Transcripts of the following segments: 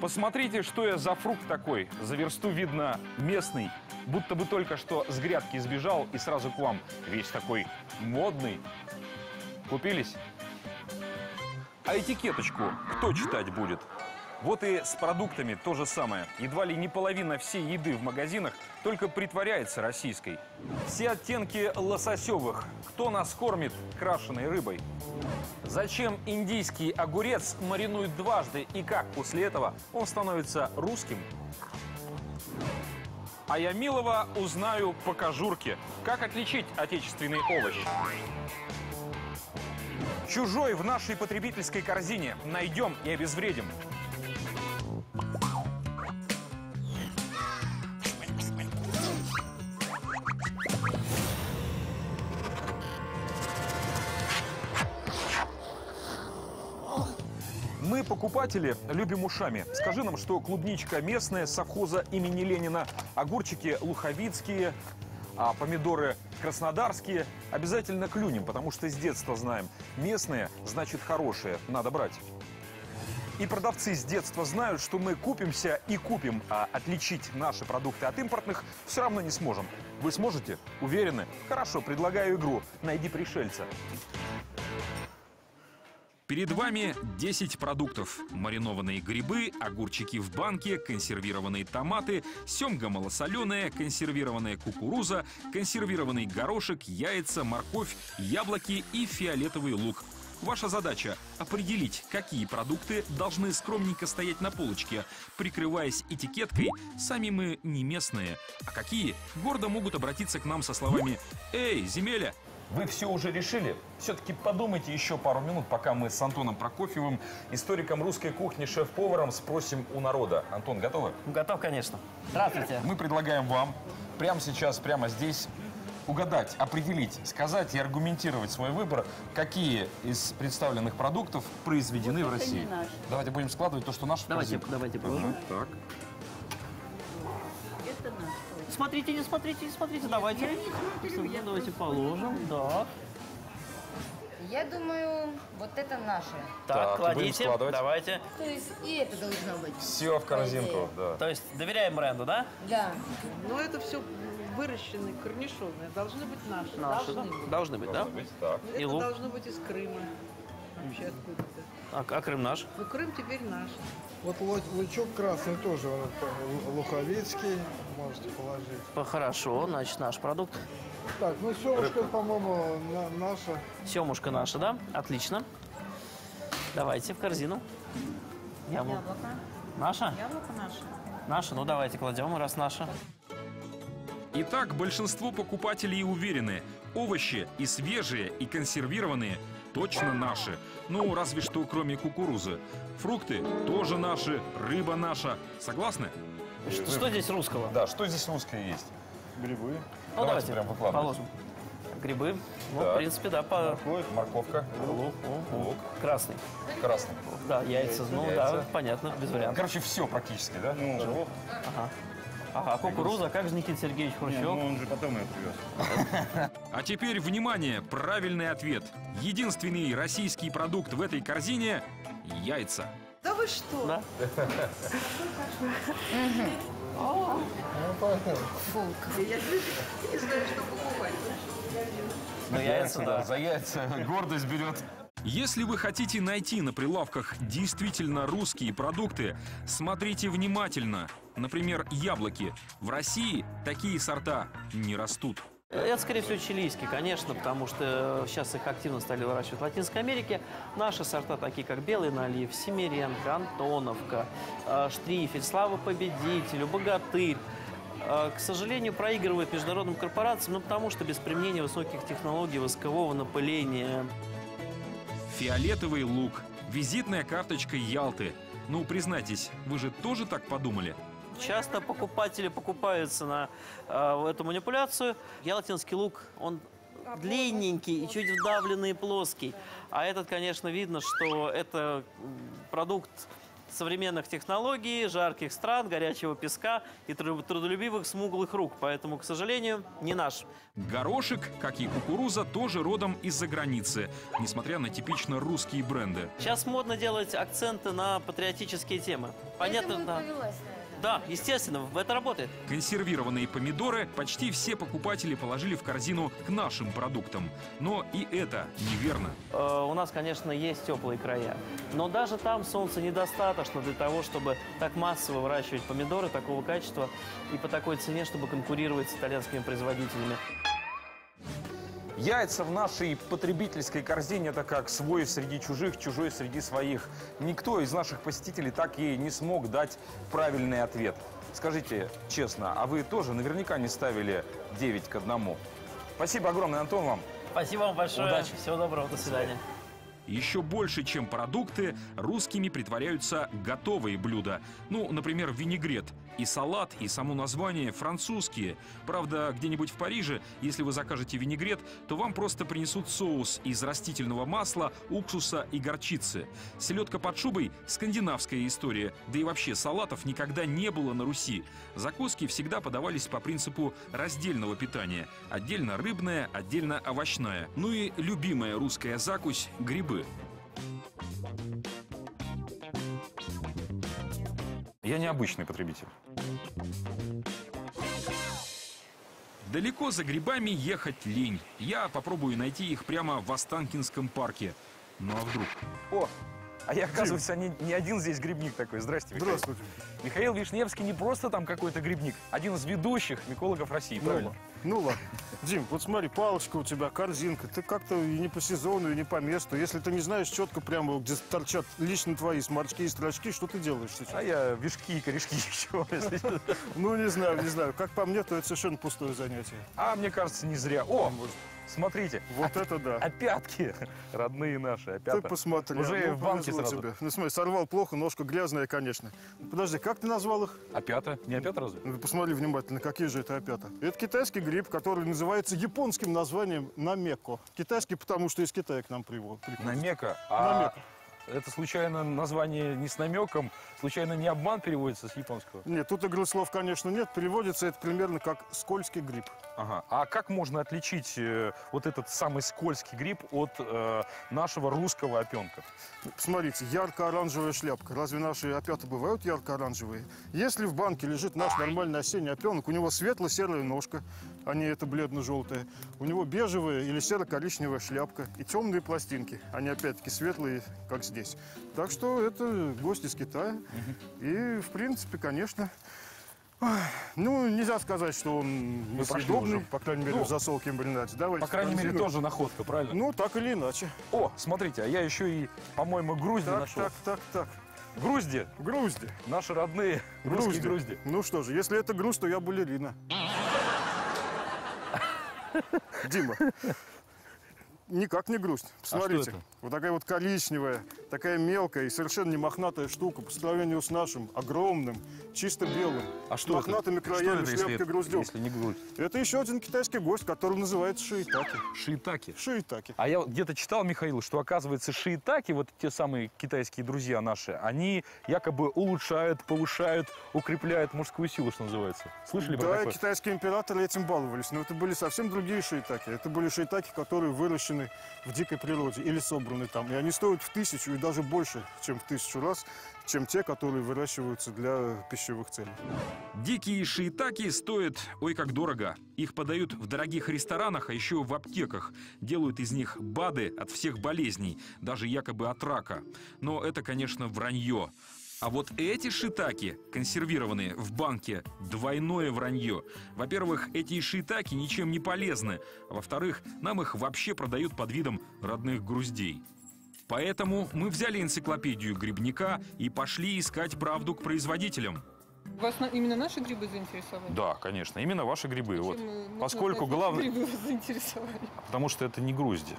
Посмотрите, что я за фрукт такой. За версту видно местный. Будто бы только что с грядки сбежал и сразу к вам. Весь такой модный. Купились? А этикеточку кто читать будет? Вот и с продуктами то же самое. Едва ли не половина всей еды в магазинах только притворяется российской. Все оттенки лососевых. Кто нас кормит крашеной рыбой? Зачем индийский огурец маринуют дважды и как после этого он становится русским? А я милого узнаю по кожурке. Как отличить отечественный овощ? Чужой в нашей потребительской корзине. Найдем и обезвредим. Покупатели, любим ушами. Скажи нам, что клубничка местная, совхоза имени Ленина, огурчики луховицкие, а помидоры краснодарские. Обязательно клюнем, потому что с детства знаем. Местные значит хорошие, надо брать. И продавцы с детства знают, что мы купимся и купим, а отличить наши продукты от импортных все равно не сможем. Вы сможете? Уверены? Хорошо, предлагаю игру. Найди пришельца. Перед вами 10 продуктов. Маринованные грибы, огурчики в банке, консервированные томаты, семга малосоленая, консервированная кукуруза, консервированный горошек, яйца, морковь, яблоки и фиолетовый лук. Ваша задача – определить, какие продукты должны скромненько стоять на полочке, прикрываясь этикеткой «Сами мы не местные», а какие гордо могут обратиться к нам со словами «Эй, земеля, вы все уже решили? Все-таки подумайте еще пару минут, пока мы с Антоном Прокофьевым, историком русской кухни, шеф-поваром, спросим у народа. Антон, готовы? Готов, конечно. Здравствуйте. Мы предлагаем вам прямо сейчас, прямо здесь угадать, определить, сказать и аргументировать свой выбор, какие из представленных продуктов произведены в России. Давайте будем складывать то, что наше Давайте, корзинку. давайте положим. Так. Смотрите, не смотрите, не смотрите. Давайте. Давайте положим. Да. Я думаю, вот это наше. Так, Так, кладите. Давайте. То есть и это должно быть. Все в корзинку, да. То есть доверяем бренду, да? Да. Но это все выращенные, корнишонные. Должны быть наши. Наши, да? должны быть. Должны быть, да? Может быть, так. Это лук? должно быть из Крыма. Вообще откуда-то. А, а Крым наш? Ну, Крым теперь наш. Вот лу- лучок красный тоже, он это луховицкий, можете положить. По- Хорошо, значит, наш продукт. Так, ну семушка, по-моему, на- наша. Семушка наша, да? Отлично. Давайте в корзину. Яблоко. Яблоко. Наша? Яблоко наше. Наша? Ну давайте кладем, раз наша. Итак, большинство покупателей уверены, овощи и свежие, и консервированные точно наши. Ну, разве что кроме кукурузы. Фрукты тоже наши, рыба наша. Согласны? Что, что здесь русского? Да, что здесь русское есть? Грибы. Ну, давайте, прям выкладывать. положим. Грибы. Ну, Так. в принципе, да, по Морковь, морковка, лук. лук, Красный. красный. Да, яйца. Ну Яйца. да, понятно, без вариантов. Короче, все практически, да? Ну, Ага, кукуруза, как же Никита Сергеевич Хрущев? он же потом ее привез. А теперь, внимание, правильный ответ. Единственный российский продукт в этой корзине – яйца. Да вы что? Да? Я не знаю, что покупать. Ну, яйца, да. За яйца гордость берет. Если вы хотите найти на прилавках действительно русские продукты, смотрите внимательно. Например, яблоки. В России такие сорта не растут. Это, скорее всего, чилийский, конечно, потому что сейчас их активно стали выращивать в Латинской Америке. Наши сорта, такие как Белый налив, Семиренко, Антоновка, э, Штрифель, Слава Победителю, Богатырь, э, к сожалению, проигрывают международным корпорациям, ну, потому что без применения высоких технологий воскового напыления. Фиолетовый лук. Визитная карточка Ялты. Ну, признайтесь, вы же тоже так подумали? Часто покупатели покупаются на э, эту манипуляцию. Ялтинский лук, он длинненький и чуть вдавленный и плоский. А этот, конечно, видно, что это продукт современных технологий, жарких стран, горячего песка и тру- трудолюбивых смуглых рук. Поэтому, к сожалению, не наш. Горошек, как и кукуруза, тоже родом из-за границы, несмотря на типично русские бренды. Сейчас модно делать акценты на патриотические темы. Понятно, да. повелась. Да, естественно, это работает. Консервированные помидоры почти все покупатели положили в корзину к нашим продуктам. Но и это неверно. Э, у нас, конечно, есть теплые края. Но даже там солнца недостаточно для того, чтобы так массово выращивать помидоры такого качества и по такой цене, чтобы конкурировать с итальянскими производителями. Яйца в нашей потребительской корзине это как свой среди чужих, чужой среди своих. Никто из наших посетителей так и не смог дать правильный ответ. Скажите честно, а вы тоже наверняка не ставили 9 к 1? Спасибо огромное, Антон, вам. Спасибо вам большое. Удачи. Всего доброго. До свидания. Еще больше, чем продукты, русскими притворяются готовые блюда. Ну, например, винегрет. И салат, и само название французские. Правда, где-нибудь в Париже, если вы закажете винегрет, то вам просто принесут соус из растительного масла, уксуса и горчицы. Селедка под шубой – скандинавская история. Да и вообще, салатов никогда не было на Руси. Закуски всегда подавались по принципу раздельного питания. Отдельно рыбная, отдельно овощная. Ну и любимая русская закусь – грибы. Я необычный потребитель. Далеко за грибами ехать лень. Я попробую найти их прямо в Останкинском парке. Ну а вдруг? О, а я, оказывается, не, не один здесь грибник такой. Здрасте, Михаил. Здравствуйте. Михаил Вишневский не просто там какой-то грибник, один из ведущих микологов России, Ну, правильно? Ну ладно. Дим, вот смотри, палочка у тебя, корзинка. Ты как-то и не по сезону, и не по месту. Если ты не знаешь четко прямо, где торчат лично твои сморчки и строчки, что ты делаешь сейчас? А я вишки и корешки еще. Ну, не знаю, не знаю. Как по мне, то это совершенно пустое занятие. А мне кажется, не зря. О, смотрите, Вот это да. опятки родные наши, Ты опята. посмотри. Уже ну, в банке сразу. тебе. Ну, смотри, сорвал плохо, ножка грязная, конечно. Подожди, как ты назвал их? Опята? Не опята разве? Ну, посмотри внимательно, какие же это опята. Это китайский гриб, который называется японским названием намеко. Китайский, потому что из Китая к нам приходит. Намека. А Намека. Это случайно название не с намеком, случайно не обман переводится с японского? Нет, тут игры слов, конечно, нет. Переводится это примерно как «скользкий гриб». Ага. А как можно отличить э, вот этот самый скользкий гриб от э, нашего русского опенка? Посмотрите, ярко-оранжевая шляпка. Разве наши опята бывают ярко-оранжевые? Если в банке лежит наш нормальный осенний опенок, у него светло-серая ножка, а не эта бледно-желтая. У него бежевая или серо-коричневая шляпка и темные пластинки. Они опять-таки светлые, как здесь. Так что это гость из Китая. И, в принципе, конечно... Ну, нельзя сказать, что он Вы прошли несъедобный, уже. по крайней мере, Ну, в засолке им бренать. Давайте По крайней мере, тоже находка, правильно? Ну, так или иначе. О, смотрите, а я еще и, по-моему, грузди Так, нашел. так, так, так. Грузди, Грузди. наши родные русские грузди. Ну что же, если это груз, то я балерина. Дима, никак не грусть. Посмотрите, это? вот такая вот коричневая, такая мелкая и совершенно не мохнатая штука по сравнению с нашим огромным, чисто белым, А что это? мохнатыми Что краями, это, если, шляпкой груздем. если не грудь? Это еще один китайский гость, который называется шиитаки. Шиитаки. Шиитаки. А я где-то читал, Михаил, что, оказывается, шиитаки, вот те самые китайские друзья наши, они якобы улучшают, повышают, укрепляют мужскую силу, что называется. Слышали про Да, такое? китайские императоры этим баловались, но это были совсем другие шиитаки. Это были шиитаки, которые выращены в дикой природе или собраны там. И они стоят в тысячу и даже больше, чем в тысячу раз, чем те, которые выращиваются для пищевых целей. Дикие шиитаки стоят ой как дорого. Их подают в дорогих ресторанах, а еще в аптеках. Делают из них БАДы от всех болезней, даже якобы от рака. Но это, конечно, вранье. А вот эти шитаки, консервированные в банке, двойное вранье. Во-первых, эти шитаки ничем не полезны. А во-вторых, нам их вообще продают под видом родных груздей. Поэтому мы взяли энциклопедию грибника и пошли искать правду к производителям. Вас на- именно наши грибы заинтересовали? Да, конечно, именно ваши грибы. Вот. Можно Поскольку главное, грибы вас заинтересовали? потому что это не грузди.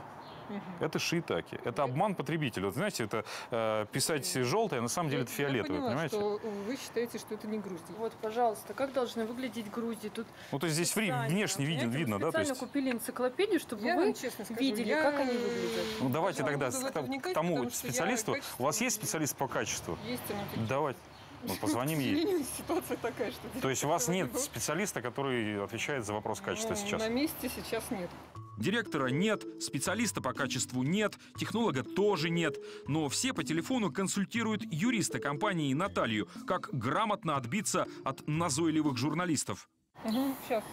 Это шиитаки. Это обман потребителя. Вот знаете, это э, писать желтое, а на самом деле это Я фиолетовое, поняла, понимаете? что вы считаете, что это не грузди. Вот, пожалуйста, как должны выглядеть грузди? Тут Ну, то есть здесь специально, внешне видно, понимаете, видно, да? Специально есть, купили энциклопедию, чтобы Я вы вам честно скажу, видели, я, как они выглядят. ну, давайте Я тогда в к вникать, тому я специалисту. У вас есть специалист по качеству? Есть такие. Давайте. Вот позвоним ей. ситуация такая, что... То есть у вас нет Ну, специалиста, который отвечает за вопрос качества сейчас? На месте сейчас нет. Директора нет, специалиста по качеству нет, технолога тоже нет. Но все по телефону консультируют юриста компании Наталью, как грамотно отбиться от назойливых журналистов. Сейчас,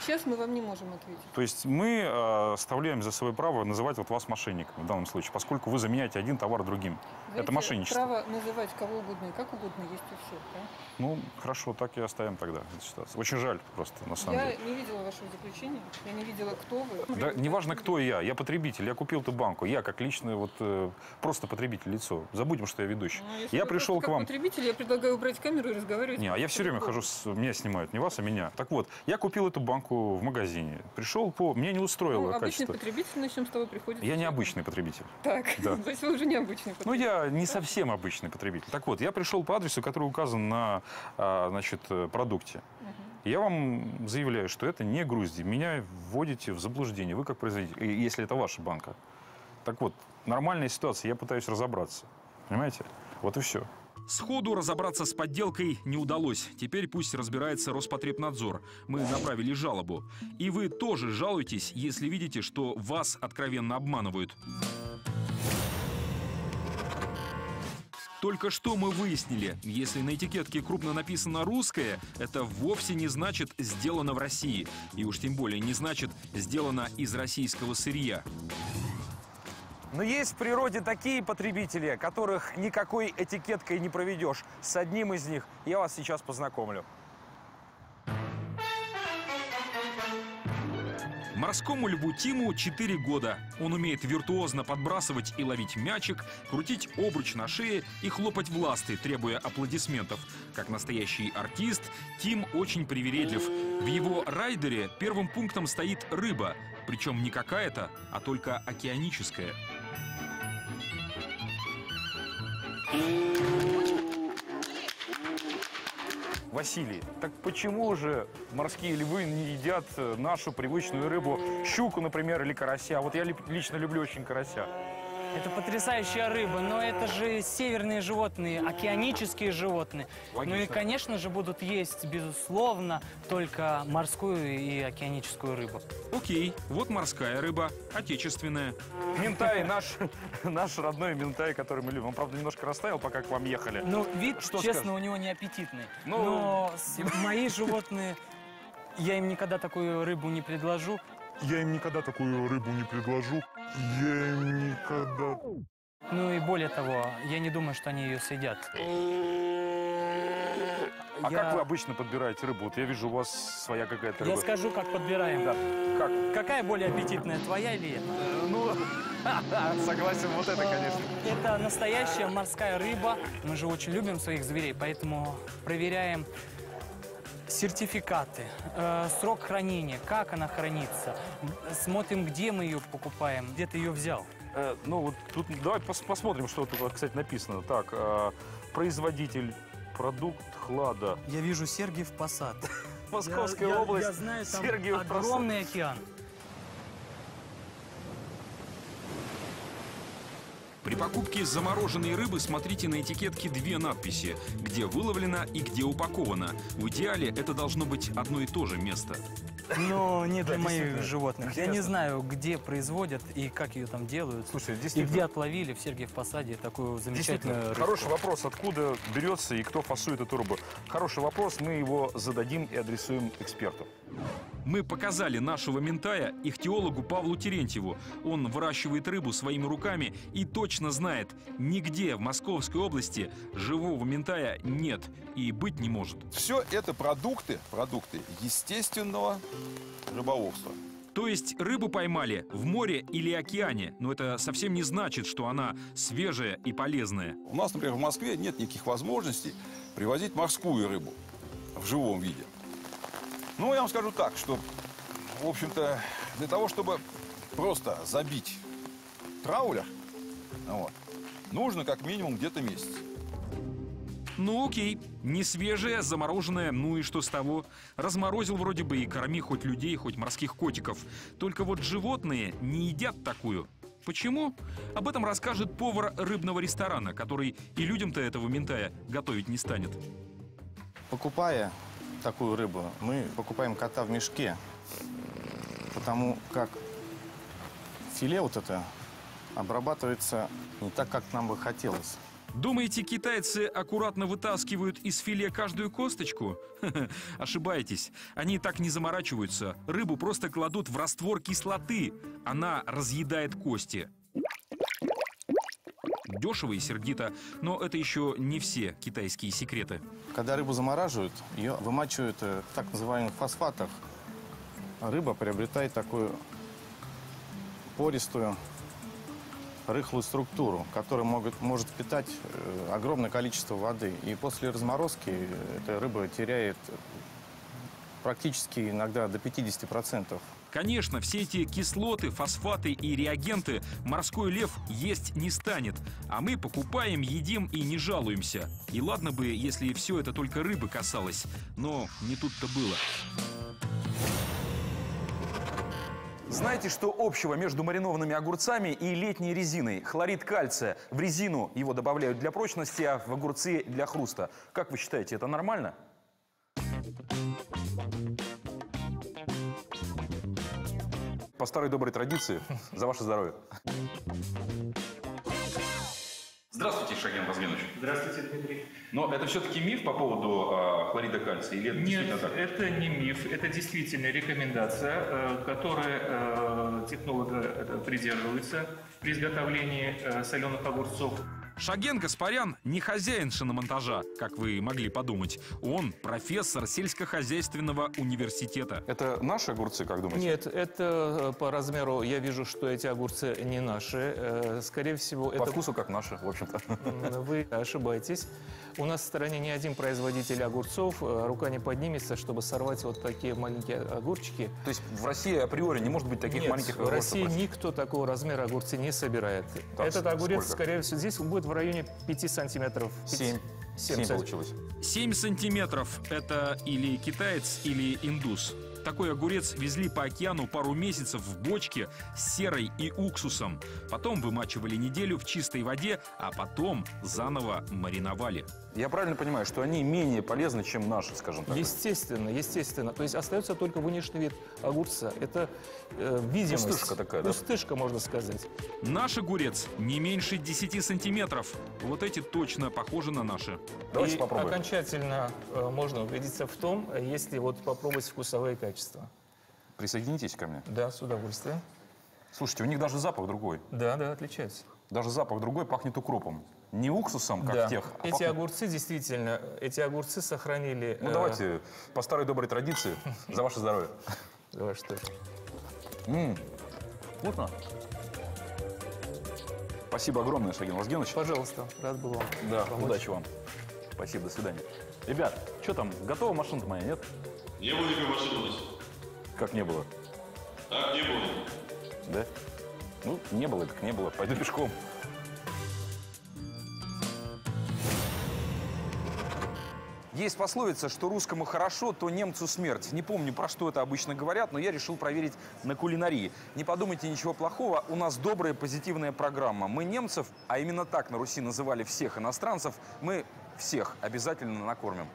Сейчас мы вам не можем ответить. То есть мы э, оставляем за собой право называть вот вас мошенником в данном случае, поскольку вы заменяете один товар другим. Знаете, Это мошенничество. Право называть кого угодно и как угодно есть у всех. да? Ну, хорошо, так и оставим тогда эту ситуацию. Очень жаль просто, на самом Я деле. не видела вашего заключения, я не видела, кто вы. Да, неважно, кто я, я потребитель, я купил эту банку, я как личный вот э, просто потребитель лицо. Забудем, что я ведущий. Ну, если я пришел к вам. Потребитель, я предлагаю убрать камеру и разговаривать. Не, а я все время хожу, с, меня снимают, не вас, а меня. Так вот, я купил эту банку в магазине, пришел по, меня не устроило Ну, обычный качество. потребитель, начнем с того, приходит. Я необычный потребитель. Так, Да. то есть вы уже необычный Ну, потребитель. я не совсем обычный потребитель. Так вот, я пришел по адресу, который указан на а, значит, э, продукте. Я вам заявляю, что это не грузди. Меня вводите в заблуждение. Вы как производитель, если это ваша банка. Так вот, нормальная ситуация, я пытаюсь разобраться. Понимаете? Вот и все. Сходу разобраться с подделкой не удалось. Теперь пусть разбирается Роспотребнадзор. Мы направили жалобу. И вы тоже жалуйтесь, если видите, что вас откровенно обманывают. Только что мы выяснили, если на этикетке крупно написано «русское», это вовсе не значит «сделано в России». И уж тем более не значит «сделано из российского сырья». Но есть в природе такие потребители, которых никакой этикеткой не проведешь. С одним из них я вас сейчас познакомлю. Морскому льву Тиму 4 года. Он умеет виртуозно подбрасывать и ловить мячик, крутить обруч на шее и хлопать в ласты, требуя аплодисментов. Как настоящий артист, Тим очень привередлив. В его райдере первым пунктом стоит рыба. Причем не какая-то, а только океаническая. Василий, так почему же морские львы не едят нашу привычную рыбу, щуку, например, или карася? Вот я ли- лично люблю очень карася. Это потрясающая рыба, но это же северные животные, океанические животные. Ну и, Логично. конечно же, будут есть, безусловно, только морскую и океаническую рыбу. Окей, вот морская рыба, отечественная. Ментай, наш, наш родной ментай, который мы любим. Он, правда, немножко растаял, пока к вам ехали. Ну, вид, Что честно, скажешь? у него не аппетитный. Ну, Но мои животные, я им никогда такую рыбу не предложу. Я им никогда такую рыбу не предложу. Я им никогда... Ну и более того, я не думаю, что они ее съедят. А Я- как вы обычно подбираете рыбу? Вот я вижу, у вас своя какая-то рыба. Я скажу, как подбираем. Да. Как? Какая более аппетитная, твоя или эта? Ну, согласен, вот это, конечно. Это настоящая морская рыба. Мы же очень любим своих зверей, поэтому проверяем сертификаты, э, срок хранения, как она хранится. Смотрим, где мы ее покупаем, где ты ее взял. Э, ну, вот тут давай пос- посмотрим, что тут, кстати, написано. Так, э, производитель, продукт хлада. Я вижу Сергиев Посад. Московская Я- я- область. Я знаю, там Сергиев Посад. огромный океан. При покупке замороженной рыбы смотрите на этикетке две надписи, где выловлена и где упакована. В идеале это должно быть одно и то же место. Но не для моих животных. Я не знаю, где производят и как ее там делают. Слушай, И где отловили в Сергиев Посаде такую замечательную рыбку. хороший вопрос, откуда берется и кто фасует эту рыбу. Хороший вопрос, мы его зададим и адресуем эксперту. Мы показали нашего ментая ихтиологу Павлу Терентьеву. Он выращивает рыбу своими руками и точно знает, нигде в Московской области живого ментая нет и быть не может. Все это продукты, продукты естественного рыболовства. То есть рыбу поймали в море или океане, но это совсем не значит, что она свежая и полезная. У нас, например, в Москве нет никаких возможностей привозить морскую рыбу в живом виде. Ну, я вам скажу так, что, в общем-то, для того, чтобы просто забить траулер, вот, нужно как минимум где-то месяц. Ну окей, не свежее, замороженное, ну и что с того? Разморозил вроде бы и корми хоть людей, хоть морских котиков. Только вот животные не едят такую. Почему? Об этом расскажет повар рыбного ресторана, который и людям-то этого ментая готовить не станет. Покупая такую рыбу, мы покупаем кота в мешке, потому как филе вот это обрабатывается не так, как нам бы хотелось. Думаете, китайцы аккуратно вытаскивают из филе каждую косточку? Ошибаетесь. Они так не заморачиваются. Рыбу просто кладут в раствор кислоты. Она разъедает кости. Дешево и сердито, но это еще не все китайские секреты. Когда рыбу замораживают, ее вымачивают э, в так называемых фосфатах. Рыба приобретает такую пористую, рыхлую структуру, которая могут, может впитать э, огромное количество воды. И после разморозки э, эта рыба теряет практически иногда до 50%. Конечно, все эти кислоты, фосфаты и реагенты морской лев есть не станет. А мы покупаем, едим и не жалуемся. И ладно бы, если все это только рыбы касалось. Но не тут-то было. Знаете, что общего между маринованными огурцами и летней резиной? Хлорид кальция. В резину его добавляют для прочности, а в огурцы для хруста. Как вы считаете, это нормально? По старой доброй традиции, за ваше здоровье. Здравствуйте, Шаген Разменович. Здравствуйте, Дмитрий. Но это все-таки миф по поводу э, хлорида кальция или это Нет, действительно так? это не миф, это действительно рекомендация, э, которой э, технолога э, придерживается при изготовлении э, соленых огурцов. Шаген Гаспарян не хозяин шиномонтажа, как вы могли подумать. Он профессор сельскохозяйственного университета. Это наши огурцы, как думаете? Нет, это э, по размеру, я вижу, что эти огурцы не наши. Э, Скорее всего, По это... вкусу как наши, в общем-то. Вы ошибаетесь. У нас в стране не один производитель огурцов. Э, Рука не поднимется, чтобы сорвать вот такие маленькие огурчики. То есть в России априори не может быть таких Нет, маленьких в огурцов? России никто такого размера огурцы не собирает. Так, Этот сколько? огурец, скорее всего, здесь будет в районе 5 сантиметров. Семь. Семь Семь санти- получилось. 7 сантиметров – это или китаец, или индус. Такой огурец везли по океану пару месяцев в бочке с серой и уксусом. Потом вымачивали неделю в чистой воде, а потом заново мариновали. Я правильно понимаю, что они менее полезны, чем наши, скажем так? Естественно, естественно. То есть остается только внешний вид огурца. Это э, видимость. Пустышка такая, да? Пустышка, можно сказать. Наш огурец не меньше 10 сантиметров. Вот эти точно похожи на наши. Давайте И попробуем. окончательно э, можно убедиться в том, если вот попробовать вкусовые качества. Присоединитесь ко мне. Да, с удовольствием. Слушайте, у них даже запах другой. Да, да, отличается. Даже запах другой, пахнет укропом. Не уксусом, как Да. тех. а Эти пахнет- огурцы действительно, эти огурцы сохранили... Ну э, давайте, по старой доброй традиции, за ваше здоровье. За ваше тоже. Вкусно. Спасибо огромное, Шагин Лазгенович. Пожалуйста, рад был вам Да, помочь. удачи вам. Спасибо, до свидания. Ребят, что там, готова машина-то моя, нет? Не было никакой машины у нас. Как не было? Так, не было. Да? Ну, не было, как не было. Пойду пешком. Есть пословица, что русскому хорошо, то немцу смерть. Не помню, про что это обычно говорят, но я решил проверить на кулинарии. Не подумайте ничего плохого, у нас добрая позитивная программа. Мы немцев, а именно так на Руси называли всех иностранцев, мы всех обязательно накормим.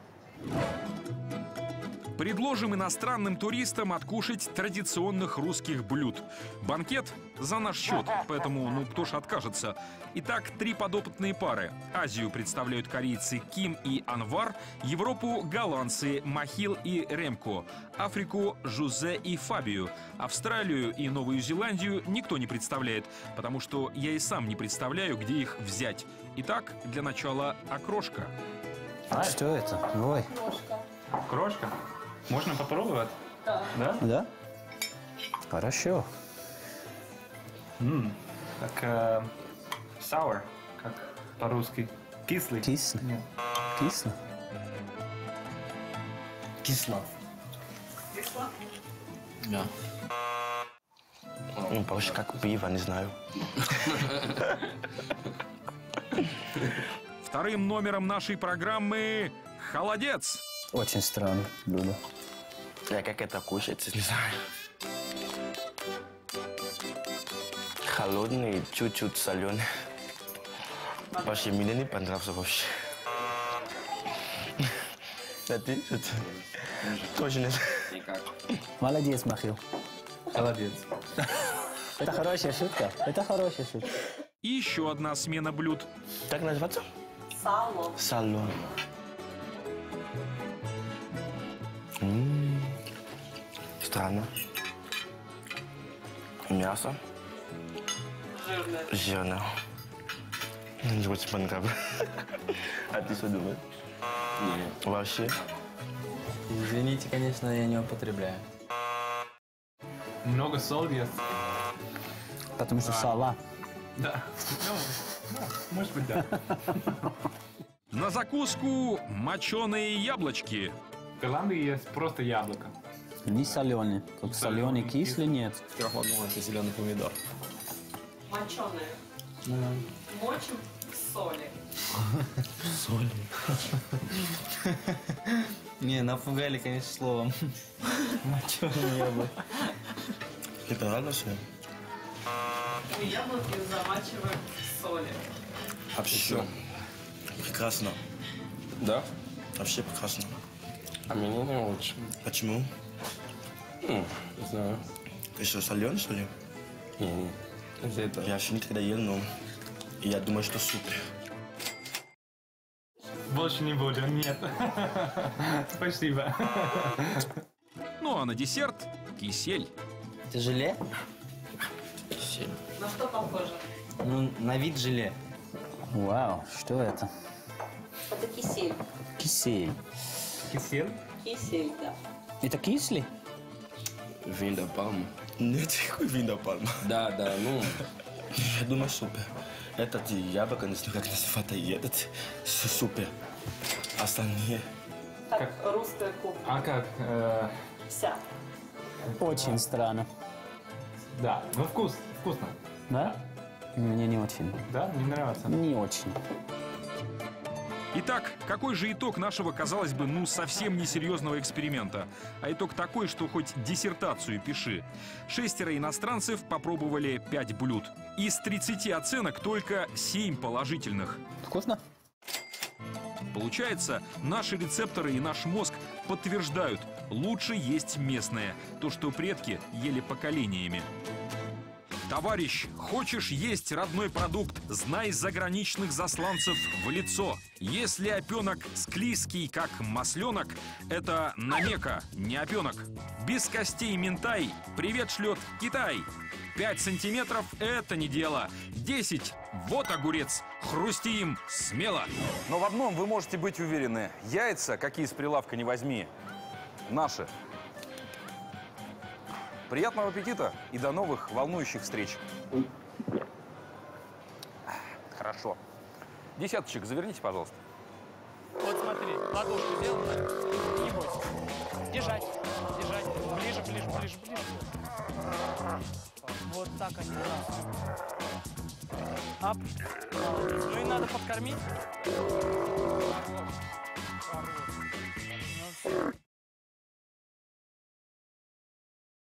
Предложим иностранным туристам откушать традиционных русских блюд. Банкет за наш счет, поэтому ну кто ж откажется. Итак, три подопытные пары. Азию представляют корейцы Ким и Анвар, Европу голландцы Махил и Ремко, Африку Жузе и Фабию, Австралию и Новую Зеландию никто не представляет, потому что я и сам не представляю, где их взять. Итак, для начала окрошка. Что это? Ой. Крошка. Можно попробовать? Да. Да? Да? Хорошо. М, Как э, sour, как по-русски. Кислый. Кисло. Нет. Кисло? Кисло. Да. Ну, больше как пиво, не знаю. Вторым номером нашей программы «Холодец». Очень странно блюдо. Я как это кушать, не знаю. Холодный, чуть-чуть соленый. Вообще, мне не понравился вообще. Да ты что-то... Тоже нет. Молодец, Махил. Молодец. Это хорошая шутка. Это хорошая шутка. И еще одна смена блюд. Как называется? Сало. Салон. Странно. Мясо Жирное. жирное. Не очень понравилось. А ты что думаешь? Нет. Вообще? Извините, конечно, я не употребляю. Много соли ест. Потому что сала. Да. Ну, может быть, да. На закуску моченые яблочки. В Голландии есть просто яблоко. Не соленый. Как соленый кислый нет. В трехвагон это зеленый помидор. Моченое. Мочим в соли. Соль. Не, напугали, конечно, словом. Моченое яблоко. Это ладно все? Мы яблоки замачиваем в соли. Вообще. Прекрасно. Да? Вообще прекрасно. А мне не очень. Почему? Не знаю. Ты что, соленый, что ли? Не, не. Из-за этого. Я еще никогда ел, но я думаю, что супер. Больше не буду, нет. Спасибо. Ну а на десерт кисель. Это желе? На что похоже? Ну, на вид желе. Вау, что это? Это кисель. Кисель. Кисель? Кисель, да. Это кислый? Вин да пальма. Нет, вин да пальма? Да, да, ну. Я думаю, супер. Этот яблоко, не знаю, как называется, и этот с- супер. Остальные. Так, русская кухня. А как? Э, Вся. Очень странно. да, ну вкус, вкусно. Да? Мне не очень. Да, не нравится. Не очень. Итак, какой же итог нашего, казалось бы, ну совсем несерьезного эксперимента? А итог такой, что хоть диссертацию пиши. Шестеро иностранцев попробовали пять блюд. Из 30 оценок только 7 положительных. Вкусно? Получается, наши рецепторы и наш мозг подтверждают, лучше есть местное, то, что предки ели поколениями. Товарищ, хочешь есть родной продукт, знай заграничных засланцев в лицо. Если опенок склизкий, как масленок, это намека, не опенок. Без костей ментай, привет шлет Китай. 5 сантиметров – это не дело. 10 – вот огурец. Хрусти им смело. Но в одном вы можете быть уверены. Яйца, какие с прилавка не возьми, наши. Приятного аппетита и до новых волнующих встреч. Хорошо. Десяточек заверните, пожалуйста. Вот смотри, ладошку сделана, не бойся. Держать, держать, ближе, ближе, ближе, ближе. Вот так они раз. Ап. Ну и надо подкормить. Ну,